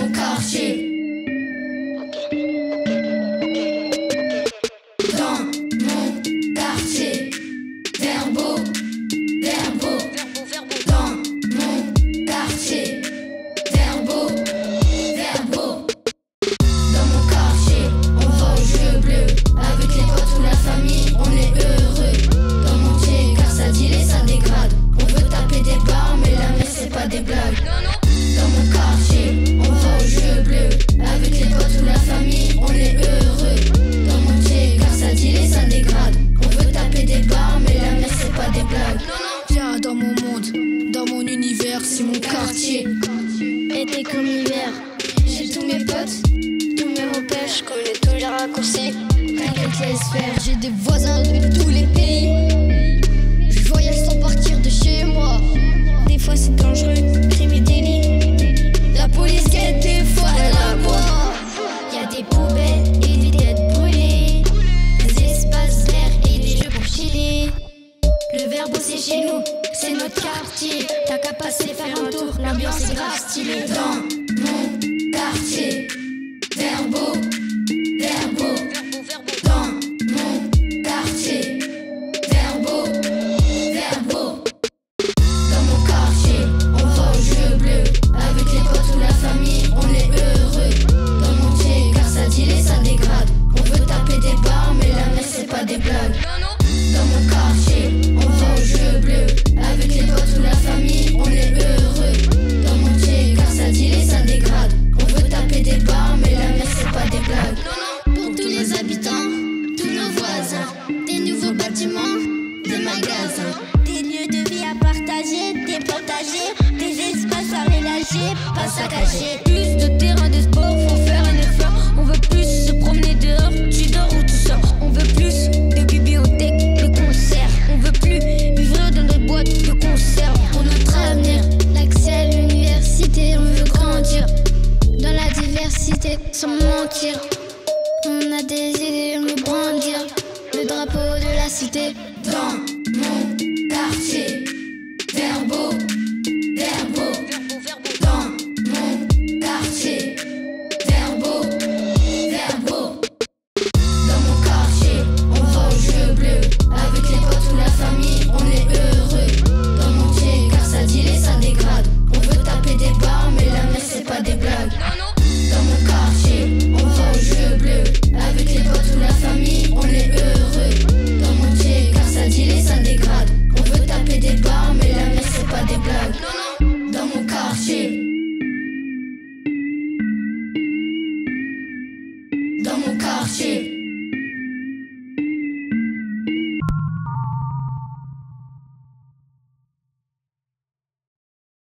mon quartier. Dans mon quartier. Verbo, verbo. Dans mon quartier. Verbo, verbo. Dans mon quartier, on va au jeu bleu. Avec les potes ou la famille, on est heureux. Dans mon pied, car ça deal et ça dégrade. On veut taper des barres, mais la mer c'est pas des blagues. Dans mon quartier. Comme hiver, J'ai tous mes potes, tous mes repères, je connais tous les raccourcis. T'inquiète, laisse faire. j'ai des voisins de tous les pays. Le verbe c'est chez nous, c'est notre quartier. T'as qu'à passer faire un tour, l'ambiance est grave stylée. Dans mon quartier, magasins, Des lieux de vie à partager, des potagers, des espaces aménagés, pas saccagés. Plus de terrain de sport, faut faire un effort. On veut plus se promener dehors, tu dors ou tu sors. On veut plus de bibliothèques, de concerts. On veut plus vivre dans des boîtes de conserve. pour notre avenir, l'accès à l'université, on veut grandir dans la diversité sans mentir. On a des idées, on veut brandir drapeau de la cité. Dans mon Dans mon quartier.